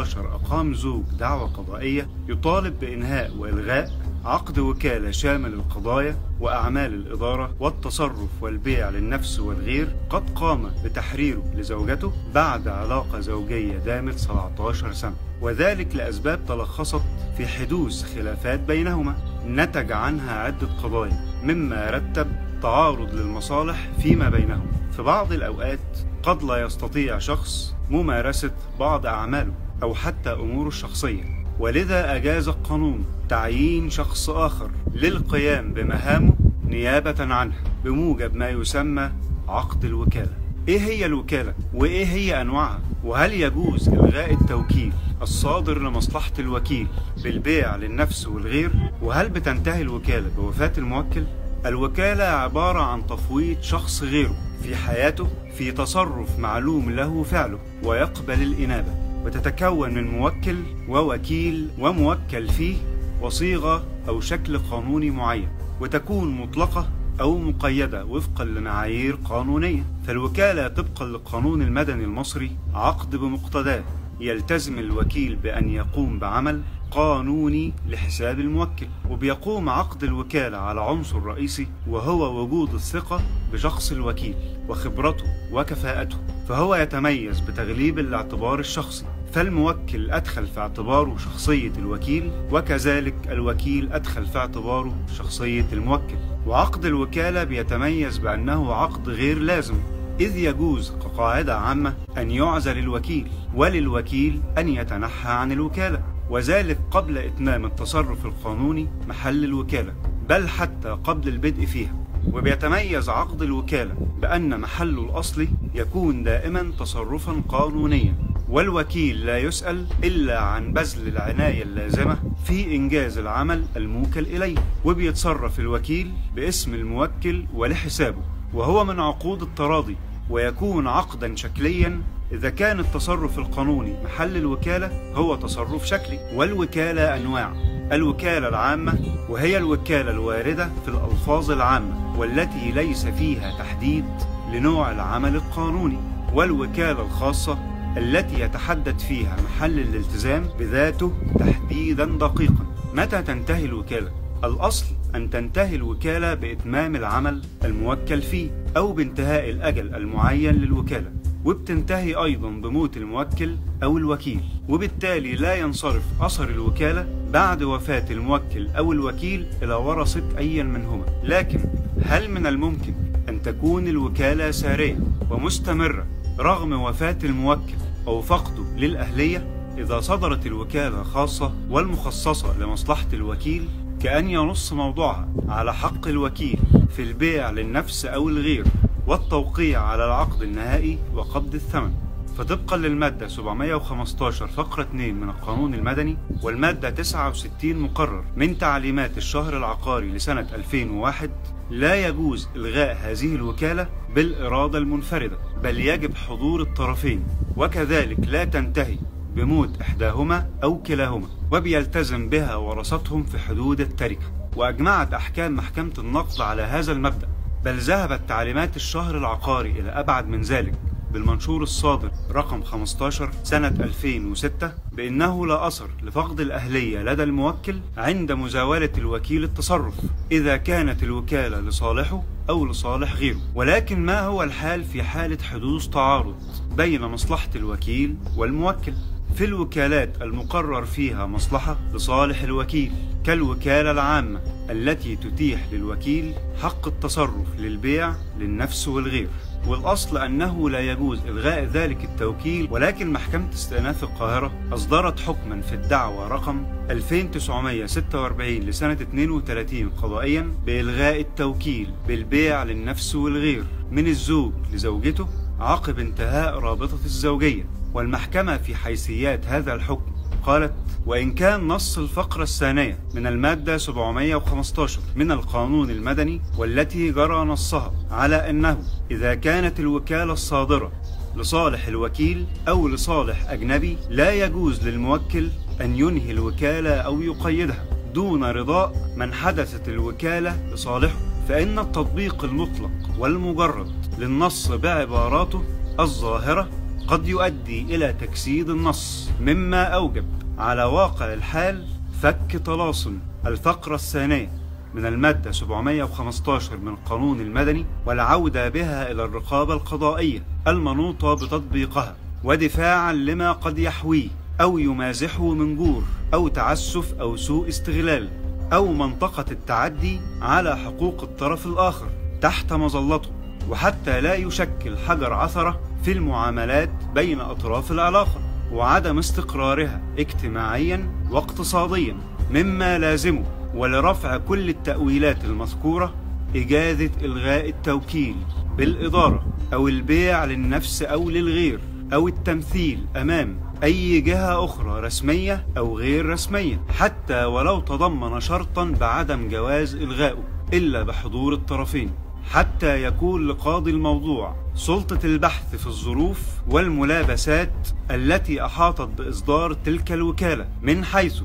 2015 أقام زوج دعوة قضائية يطالب بإنهاء وإلغاء عقد وكالة شامل القضايا وأعمال الإدارة والتصرف والبيع للنفس والغير قد قام بتحريره لزوجته بعد علاقة زوجية دامت 17 سنة. وذلك لأسباب تلخصت في حدوث خلافات بينهما نتج عنها عدة قضايا مما رتب تعارض للمصالح فيما بينهم. في بعض الأوقات قد لا يستطيع شخص ممارسة بعض أعماله أو حتى أموره الشخصية ولذا أجاز القانون تعيين شخص آخر للقيام بمهامه نيابة عنه بموجب ما يسمى عقد الوكالة إيه هي الوكالة؟ وإيه هي أنواعها؟ وهل يجوز إلغاء التوكيل الصادر لمصلحة الوكيل بالبيع للنفس والغير؟ وهل بتنتهي الوكالة بوفاة الموكل؟ الوكالة عبارة عن تفويض شخص غيره في حياته في تصرف معلوم له فعله ويقبل الإنابة وتتكون من موكل ووكيل وموكل فيه وصيغة أو شكل قانوني معين وتكون مطلقة أو مقيدة وفقا لمعايير قانونية. فالوكالة طبقا للقانون المدني المصري عقد بمقتضاه يلتزم الوكيل بأن يقوم بعمل قانوني لحساب الموكل وبيقوم عقد الوكالة على عنصر رئيسي وهو وجود الثقة بشخص الوكيل وخبرته وكفاءته. فهو يتميز بتغليب الاعتبار الشخصي فالموكل أدخل في اعتباره شخصية الوكيل وكذلك الوكيل أدخل في اعتباره شخصية الموكل. وعقد الوكالة بيتميز بأنه عقد غير لازم إذ يجوز كقاعدة عامة أن يعزل الوكيل وللوكيل أن يتنحى عن الوكالة. وذلك قبل إتمام التصرف القانوني محل الوكالة بل حتى قبل البدء فيها. وبيتميز عقد الوكالة بأن محله الأصلي يكون دائما تصرفا قانونيا والوكيل لا يسأل إلا عن بذل العناية اللازمة في إنجاز العمل الموكل إليه. وبيتصرف الوكيل باسم الموكل ولحسابه وهو من عقود التراضي ويكون عقدا شكليا إذا كان التصرف القانوني محل الوكالة هو تصرف شكلي. والوكالة أنواع. الوكالة العامة وهي الوكالة الواردة في الألفاظ العامة والتي ليس فيها تحديد لنوع العمل القانوني. والوكالة الخاصة التي يتحدد فيها محل الالتزام بذاته تحديدا دقيقا. متى تنتهي الوكالة؟ الأصل أن تنتهي الوكالة بإتمام العمل الموكل فيه أو بانتهاء الأجل المعين للوكالة. وبتنتهي أيضا بموت الموكل أو الوكيل وبالتالي لا ينصرف أثر الوكالة بعد وفاة الموكل أو الوكيل إلى ورثة أيا منهما. لكن هل من الممكن أن تكون الوكالة سارية ومستمرة رغم وفاة الموكل أو فقده للأهلية؟ إذا صدرت الوكالة خاصة والمخصصة لمصلحة الوكيل كأن ينص موضوعها على حق الوكيل في البيع للنفس أو الغير. والتوقيع على العقد النهائي وقبض الثمن. فطبقا للمادة 715 فقرة 2 من القانون المدني والمادة 69 مقرر من تعليمات الشهر العقاري لسنة 2001 لا يجوز إلغاء هذه الوكالة بالإرادة المنفردة بل يجب حضور الطرفين وكذلك لا تنتهي بموت إحداهما أو كلاهما وبيلتزم بها ورثتهم في حدود التركة. وأجمعت أحكام محكمة النقض على هذا المبدأ. بل ذهبت تعليمات الشهر العقاري إلى أبعد من ذلك بالمنشور الصادر رقم 15 سنة 2006 بأنه لا أثر لفقد الأهلية لدى الموكل عند مزاولة الوكيل التصرف إذا كانت الوكالة لصالحه أو لصالح غيره. ولكن ما هو الحال في حالة حدوث تعارض بين مصلحة الوكيل والموكل؟ في الوكالات المقرر فيها مصلحة لصالح الوكيل كالوكالة العامة التي تتيح للوكيل حق التصرف للبيع للنفس والغير. والأصل أنه لا يجوز إلغاء ذلك التوكيل ولكن محكمة استئناف القاهرة أصدرت حكما في الدعوة رقم 2946 لسنة 32 قضائيا بإلغاء التوكيل بالبيع للنفس والغير من الزوج لزوجته عقب انتهاء رابطة الزوجية. والمحكمة في حيثيات هذا الحكم قالت وإن كان نص الفقرة الثانية من المادة 715 من القانون المدني والتي جرى نصها على أنه إذا كانت الوكالة الصادرة لصالح الوكيل أو لصالح أجنبي لا يجوز للموكل أن ينهي الوكالة أو يقيدها دون رضاء من حدثت الوكالة لصالحه فإن التطبيق المطلق والمجرد للنص بعباراته الظاهرة قد يؤدي إلى تجسيد النص مما أوجب. على واقع الحال فك طلاسم الفقرة الثانية من المادة 715 من القانون المدني والعودة بها إلى الرقابة القضائية المنوطة بتطبيقها ودفاعا لما قد يحويه أو يمازحه من جور أو تعسف أو سوء استغلال أو منطقة التعدي على حقوق الطرف الآخر تحت مظلته وحتى لا يشكل حجر عثرة في المعاملات بين أطراف العلاقة وعدم استقرارها اجتماعيا واقتصاديا مما لازمه ولرفع كل التأويلات المذكورة إجازة إلغاء التوكيل بالإدارة أو البيع للنفس أو للغير أو التمثيل أمام أي جهة أخرى رسمية أو غير رسمية حتى ولو تضمن شرطا بعدم جواز إلغائه إلا بحضور الطرفين. حتى يكون لقاضي الموضوع سلطة البحث في الظروف والملابسات التي أحاطت بإصدار تلك الوكالة من حيث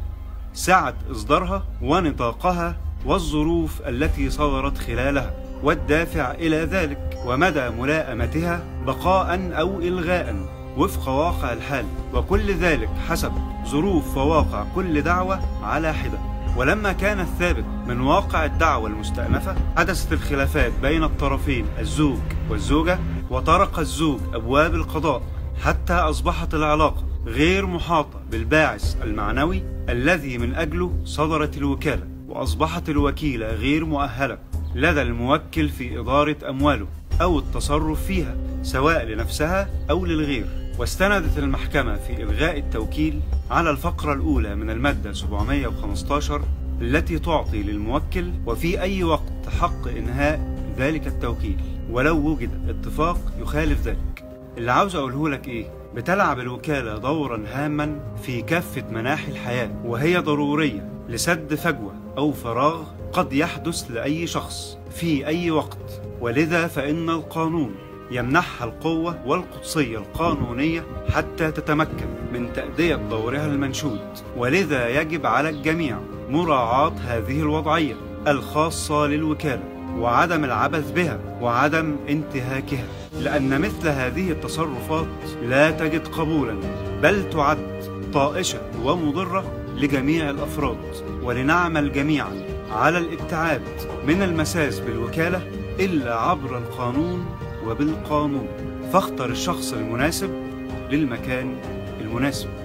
سعة إصدارها ونطاقها والظروف التي صدرت خلالها والدافع إلى ذلك ومدى ملائمتها بقاء أو إلغاء وفق واقع الحال وكل ذلك حسب ظروف وواقع كل دعوة على حدة. ولما كان الثابت من واقع الدعوة المستأنفة حدثت الخلافات بين الطرفين الزوج والزوجة وطرق الزوج أبواب القضاء حتى أصبحت العلاقة غير محاطة بالباعث المعنوي الذي من أجله صدرت الوكالة وأصبحت الوكيلة غير مؤهلة لدى الموكل في إدارة أمواله أو التصرف فيها سواء لنفسها أو للغير. واستندت المحكمة في إلغاء التوكيل على الفقرة الأولى من المادة 715 التي تعطي للموكل وفي أي وقت حق إنهاء ذلك التوكيل. ولو وجد اتفاق يخالف ذلك. اللي عاوز أقوله لك إيه؟ بتلعب الوكالة دورا هاما في كافة مناحي الحياة وهي ضرورية لسد فجوة أو فراغ قد يحدث لأي شخص في أي وقت. ولذا فإن القانون يمنحها القوة والقدسية القانونية حتى تتمكن من تأدية دورها المنشود. ولذا يجب على الجميع مراعاة هذه الوضعية الخاصة للوكالة وعدم العبث بها وعدم انتهاكها لأن مثل هذه التصرفات لا تجد قبولا بل تعد طائشة ومضرة لجميع الأفراد. ولنعمل جميعا على الابتعاد من المساس بالوكالة إلا عبر القانون وبالقانون فاختر الشخص المناسب للمكان المناسب.